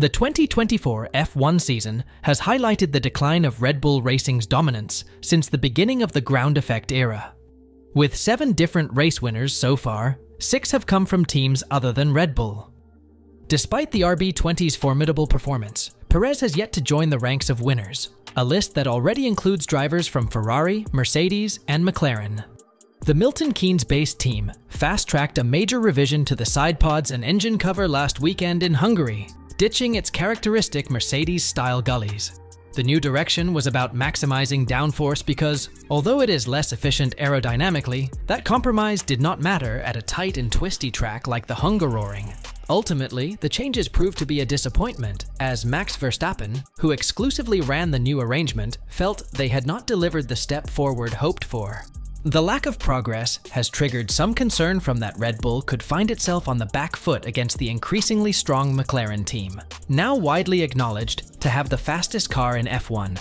The 2024 F1 season has highlighted the decline of Red Bull Racing's dominance since the beginning of the ground effect era. With seven different race winners so far, six have come from teams other than Red Bull. Despite the RB20's formidable performance, Perez has yet to join the ranks of winners, a list that already includes drivers from Ferrari, Mercedes, and McLaren. The Milton Keynes based team fast tracked a major revision to the side pods and engine cover last weekend in Hungary, ditching its characteristic Mercedes style gullies. The new direction was about maximizing downforce because, although it is less efficient aerodynamically, that compromise did not matter at a tight and twisty track like the Hungaroring. Ultimately, the changes proved to be a disappointment, as Max Verstappen, who exclusively ran the new arrangement, felt they had not delivered the step forward hoped for. The lack of progress has triggered some concern from that Red Bull could find itself on the back foot against the increasingly strong McLaren team, now widely acknowledged to have the fastest car in F1.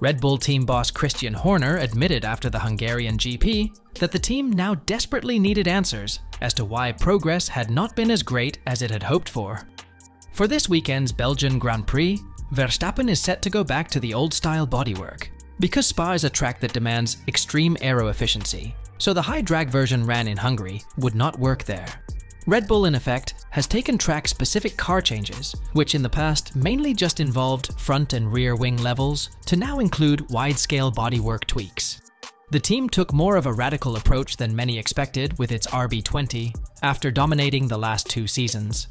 Red Bull team boss Christian Horner admitted after the Hungarian GP that the team now desperately needed answers as to why progress had not been as great as it had hoped for. For this weekend's Belgian Grand Prix, Verstappen is set to go back to the old style bodywork, because Spa is a track that demands extreme aero efficiency, so the high drag version ran in Hungary would not work there. Red Bull, in effect, has taken track specific car changes, which in the past mainly just involved front and rear wing levels, to now include wide scale bodywork tweaks. The team took more of a radical approach than many expected with its RB20 after dominating the last two seasons.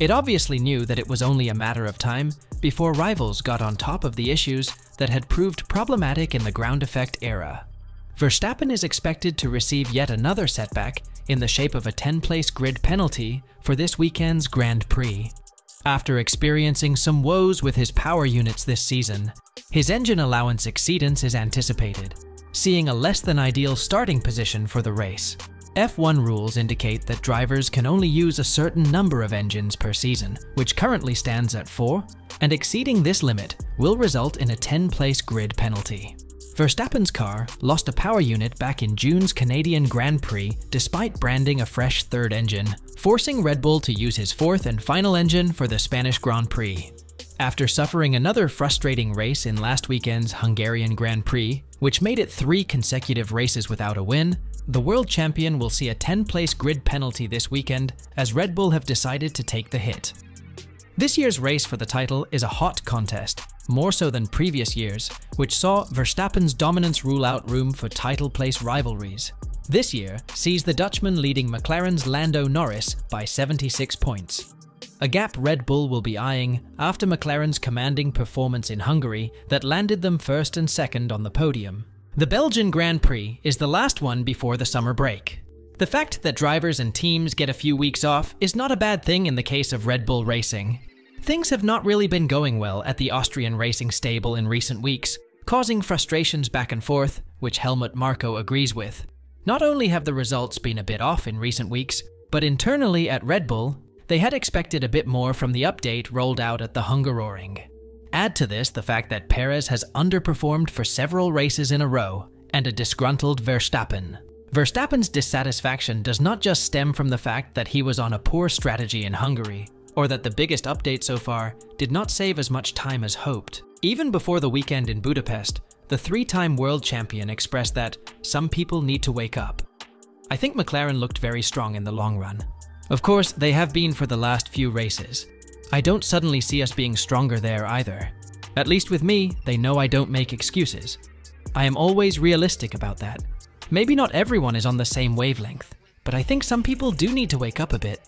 It obviously knew that it was only a matter of time before rivals got on top of the issues that had proved problematic in the ground effect era. Verstappen is expected to receive yet another setback in the shape of a 10-place grid penalty for this weekend's Grand Prix. After experiencing some woes with his power units this season, his engine allowance exceedance is anticipated, seeing a less than ideal starting position for the race. F1 rules indicate that drivers can only use a certain number of engines per season, which currently stands at 4, and exceeding this limit will result in a 10-place grid penalty. Verstappen's car lost a power unit back in June's Canadian Grand Prix despite branding a fresh third engine, forcing Red Bull to use his fourth and final engine for the Spanish Grand Prix. After suffering another frustrating race in last weekend's Hungarian Grand Prix, which made it three consecutive races without a win, the world champion will see a 10-place grid penalty this weekend as Red Bull have decided to take the hit. This year's race for the title is a hot contest, more so than previous years, which saw Verstappen's dominance rule out room for title place rivalries. This year sees the Dutchman leading McLaren's Lando Norris by 76 points. A gap Red Bull will be eyeing after McLaren's commanding performance in Hungary that landed them first and second on the podium. The Belgian Grand Prix is the last one before the summer break. The fact that drivers and teams get a few weeks off is not a bad thing in the case of Red Bull Racing. Things have not really been going well at the Austrian racing stable in recent weeks, causing frustrations back and forth, which Helmut Marko agrees with. Not only have the results been a bit off in recent weeks, but internally at Red Bull, they had expected a bit more from the update rolled out at the Hungaroring. Add to this the fact that Perez has underperformed for several races in a row, and a disgruntled Verstappen. Verstappen's dissatisfaction does not just stem from the fact that he was on a poor strategy in Hungary, or that the biggest update so far did not save as much time as hoped. Even before the weekend in Budapest, the three-time world champion expressed that some people need to wake up. I think McLaren looked very strong in the long run. Of course, they have been for the last few races, I don't suddenly see us being stronger there either. At least with me, they know I don't make excuses. I am always realistic about that. Maybe not everyone is on the same wavelength, but I think some people do need to wake up a bit.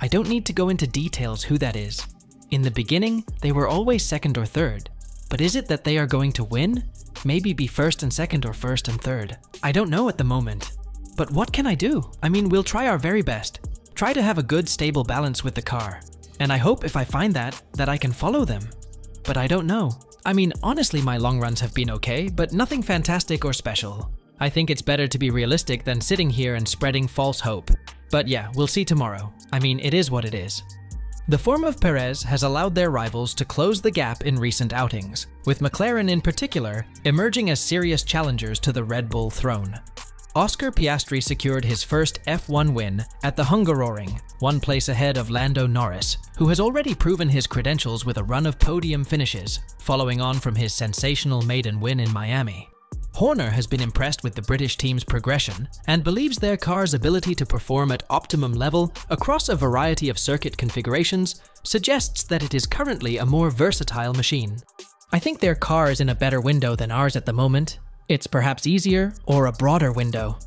I don't need to go into details who that is. In the beginning, they were always second or third. But is it that they are going to win? Maybe be first and second or first and third. I don't know at the moment. But what can I do? I mean, we'll try our very best. Try to have a good stable balance with the car. And I hope if I find that, that I can follow them. But I don't know. I mean, honestly, my long runs have been okay, but nothing fantastic or special. I think it's better to be realistic than sitting here and spreading false hope. But yeah, we'll see tomorrow. I mean, it is what it is. The form of Perez has allowed their rivals to close the gap in recent outings, with McLaren in particular emerging as serious challengers to the Red Bull throne. Oscar Piastri secured his first F1 win at the Hungaroring, one place ahead of Lando Norris, who has already proven his credentials with a run of podium finishes, following on from his sensational maiden win in Miami. Horner has been impressed with the British team's progression and believes their car's ability to perform at optimum level across a variety of circuit configurations suggests that it is currently a more versatile machine. I think their car is in a better window than ours at the moment. It's perhaps easier or a broader window.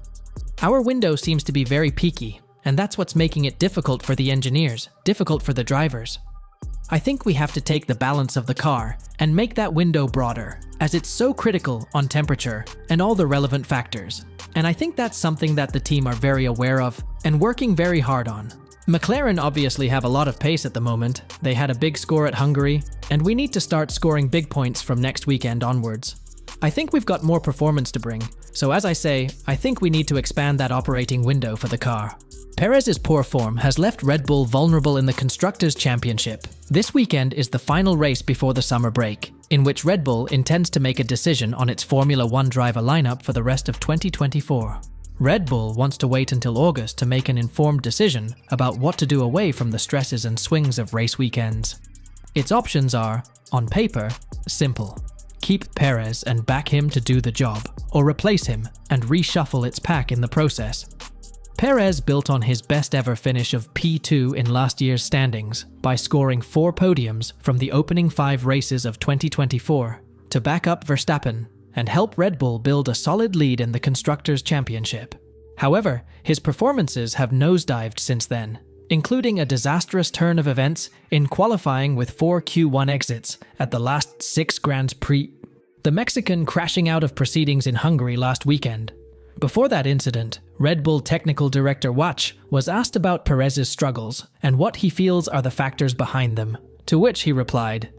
Our window seems to be very peaky, and that's what's making it difficult for the engineers, difficult for the drivers. I think we have to take the balance of the car and make that window broader, as it's so critical on temperature and all the relevant factors. And I think that's something that the team are very aware of and working very hard on. McLaren obviously have a lot of pace at the moment. They had a big score at Hungary, and we need to start scoring big points from next weekend onwards. I think we've got more performance to bring, so as I say, I think we need to expand that operating window for the car. Perez's poor form has left Red Bull vulnerable in the Constructors' Championship. This weekend is the final race before the summer break, in which Red Bull intends to make a decision on its Formula One driver lineup for the rest of 2024. Red Bull wants to wait until August to make an informed decision about what to do away from the stresses and swings of race weekends. Its options are, on paper, simple. Keep Perez and back him to do the job, or replace him and reshuffle its pack in the process. Perez built on his best ever finish of P2 in last year's standings by scoring four podiums from the opening five races of 2024 to back up Verstappen and help Red Bull build a solid lead in the Constructors' Championship. However, his performances have nosedived since then, including a disastrous turn of events in qualifying with four Q1 exits at the last six Grands Prix. The Mexican crashing out of proceedings in Hungary last weekend. Before that incident, Red Bull technical director Waché was asked about Perez's struggles and what he feels are the factors behind them, to which he replied,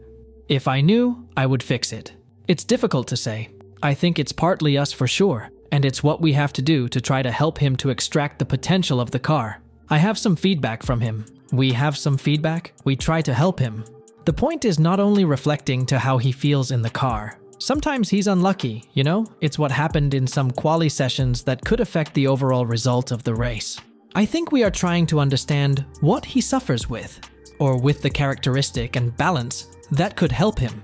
If I knew, I would fix it. It's difficult to say, I think it's partly us for sure, and it's what we have to do to try to help him to extract the potential of the car. I have some feedback from him. We have some feedback, we try to help him. The point is not only reflecting to how he feels in the car. Sometimes he's unlucky, you know? It's what happened in some quali sessions that could affect the overall result of the race. I think we are trying to understand what he suffers with, or with the characteristic and balance that could help him.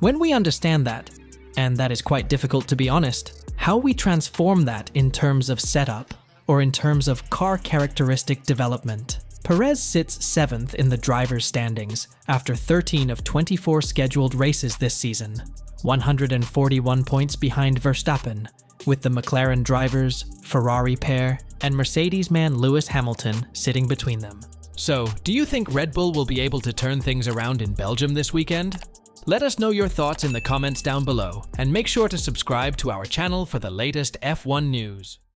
When we understand that, and that is quite difficult to be honest. How we transform that in terms of setup, or in terms of car characteristic development. Perez sits 7th in the driver's standings after 13 of 24 scheduled races this season, 141 points behind Verstappen, with the McLaren drivers, Ferrari pair, and Mercedes man Lewis Hamilton sitting between them. So, do you think Red Bull will be able to turn things around in Belgium this weekend? Let us know your thoughts in the comments down below, and make sure to subscribe to our channel for the latest F1 news.